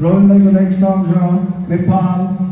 Rolling the next John, Nepal,